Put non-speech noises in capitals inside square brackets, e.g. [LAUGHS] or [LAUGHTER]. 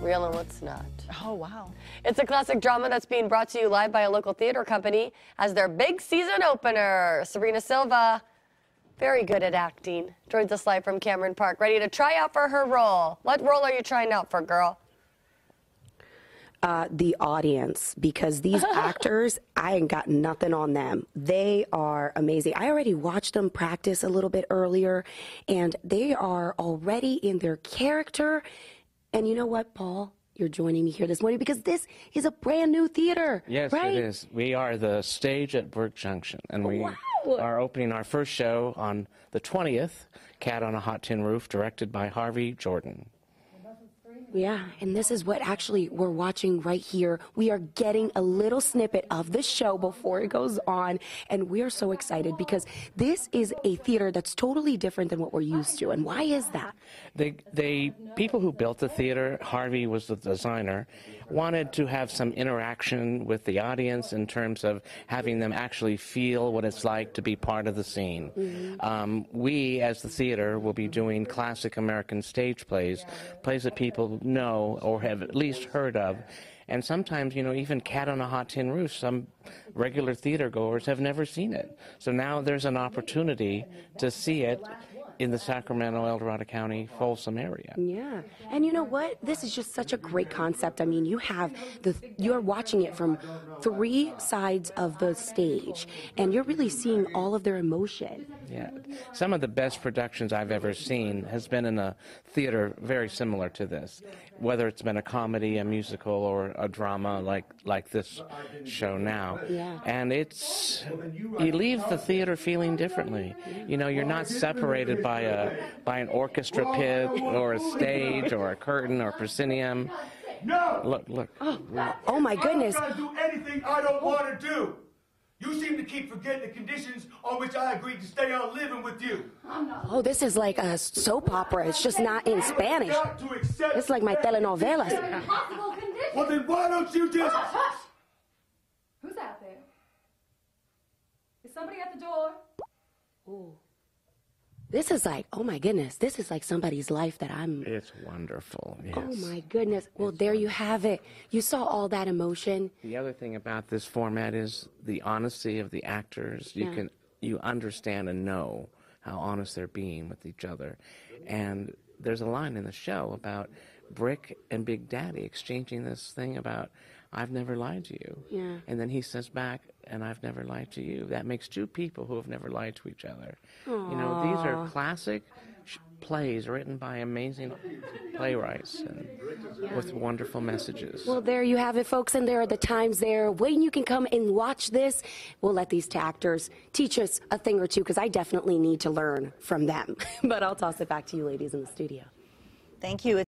real and what's not. Oh, wow. It's a classic drama that's being brought to you live by a local theater company as their big season opener. Sabrina Silva, very good at acting, joins us live from Cameron Park, ready to try out for her role. What role are you trying out for, girl? uh, the audience because these [LAUGHS] actors, I ain't got nothing on them. They are amazing. I already watched them practice a little bit earlier, and they are already in their character. And you know what, Paul? You're joining me here this morning because this is a brand new theater. Yes, right? it is. We are the stage at Burke Junction, and we Wow. are opening our first show on the 20th, Cat on a Hot Tin Roof, directed by Harvey Jordan. Yeah, and this is what actually we're watching right here. We are getting a little snippet of the show before it goes on, and we're so excited because this is a theater that's totally different than what we're used to. And why is that? The they, people who built the theater, Harvey was the designer, wanted to have some interaction with the audience in terms of having them actually feel what it's like to be part of the scene. Um, we, as the theater, will be doing classic American stage plays, plays that people know or have at least heard of. And sometimes, you know, even Cat on a Hot Tin Roof, some regular theater goers have never seen it. So now there's an opportunity to see it in the Sacramento, El Dorado County, Folsom area. Yeah, and you know what? This is just such a great concept. I mean, you have the you're watching it from three sides of the stage, and you're really seeing all of their emotion. Yeah, some of the best productions I've ever seen has been in a theater very similar to this, whether it's been a comedy, a musical, or a drama like like this show now. Yeah. And it's you leave the theater feeling differently. You know, you're not separated by a by an orchestra pit or a stage or a curtain or proscenium. No! Look, look. Oh, oh my I'm goodness! not gonna do anything I don't want to do. You seem to keep forgetting the conditions on which I agreed to stay on living with you. Oh, this is like a soap opera. It's just not in Spanish. Got to accept It's like my telenovelas. Well, then why don't you just... Hush, hush. Who's out there? Is somebody at the door? This is like, oh my goodness, this is like somebody's life that I'm. It's wonderful. Oh yes. Oh my goodness. Well, there you have it. You saw all that emotion. The other thing about this format is the honesty of the actors. You Yeah. can you understand and know how honest they're being with each other. And there's a line in the show about Brick and Big Daddy exchanging this thing about I've never lied to you. Yeah. And then he says back, and I've never lied to you. That makes two people who have never lied to each other. You know, these are classic sh- plays written by amazing playwrights and with wonderful messages. Well, there you have it, folks. And there are the times there when you can come and watch this. We'll let these two actors teach us a thing or two because I definitely need to learn from them. [LAUGHS] but I'll toss it back to you ladies in the studio. Thank you.